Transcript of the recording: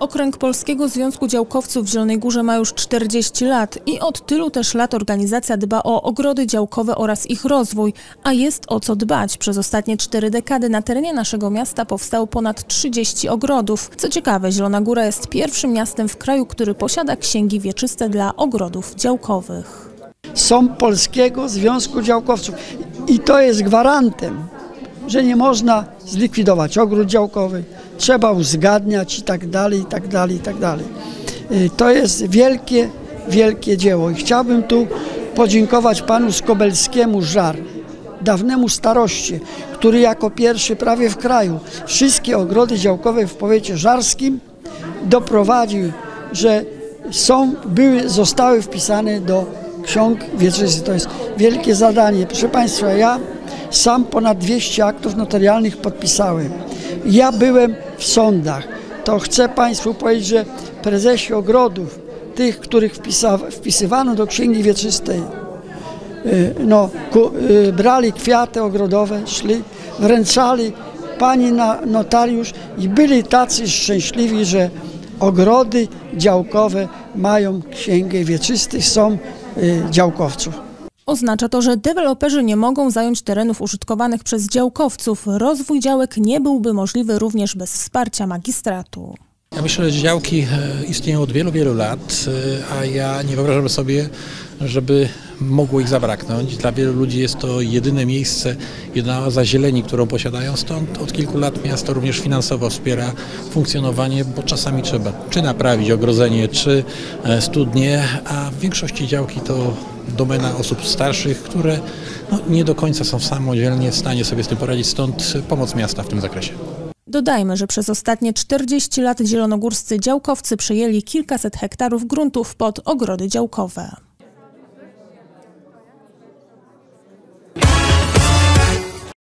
Okręg Polskiego Związku Działkowców w Zielonej Górze ma już 40 lat i od tylu też lat organizacja dba o ogrody działkowe oraz ich rozwój, a jest o co dbać. Przez ostatnie cztery dekady na terenie naszego miasta powstało ponad 30 ogrodów. Co ciekawe, Zielona Góra jest pierwszym miastem w kraju, który posiada księgi wieczyste dla ogrodów działkowych. Są Polskiego Związku Działkowców i to jest gwarantem, że nie można zlikwidować ogród działkowy, trzeba uzgadniać i tak dalej, i tak dalej, i tak dalej. Y, To jest wielkie, wielkie dzieło i chciałbym tu podziękować panu Skobelskiemu Żar, dawnemu staroście, który jako pierwszy prawie w kraju wszystkie ogrody działkowe w powiecie żarskim doprowadził, że są, były, zostały wpisane do ksiąg wieczystych. To jest wielkie zadanie. Proszę Państwa, ja sam ponad 200 aktów notarialnych podpisałem. Ja byłem w sądach. To chcę Państwu powiedzieć, że prezesi ogrodów, tych, których wpisywano do księgi wieczystej, y, no, ku, y, brali kwiaty ogrodowe, szli, wręczali pani na notariusz i byli tacy szczęśliwi, że ogrody działkowe mają księgę wieczystych, są y, działkowców. Oznacza to, że deweloperzy nie mogą zająć terenów użytkowanych przez działkowców. Rozwój działek nie byłby możliwy również bez wsparcia magistratu. Ja myślę, że działki e, istnieją od wielu, wielu lat, e, a ja nie wyobrażam sobie, żeby mogło ich zabraknąć. Dla wielu ludzi jest to jedyne miejsce, jedyna oaza zieleni, którą posiadają. Stąd od kilku lat miasto również finansowo wspiera funkcjonowanie, bo czasami trzeba czy naprawić ogrodzenie, czy e, studnie, a w większości działki to domena osób starszych, które no, nie do końca są samodzielnie w stanie sobie z tym poradzić. Stąd pomoc miasta w tym zakresie. Dodajmy, że przez ostatnie 40 lat zielonogórscy działkowcy przejęli kilkaset hektarów gruntów pod ogrody działkowe.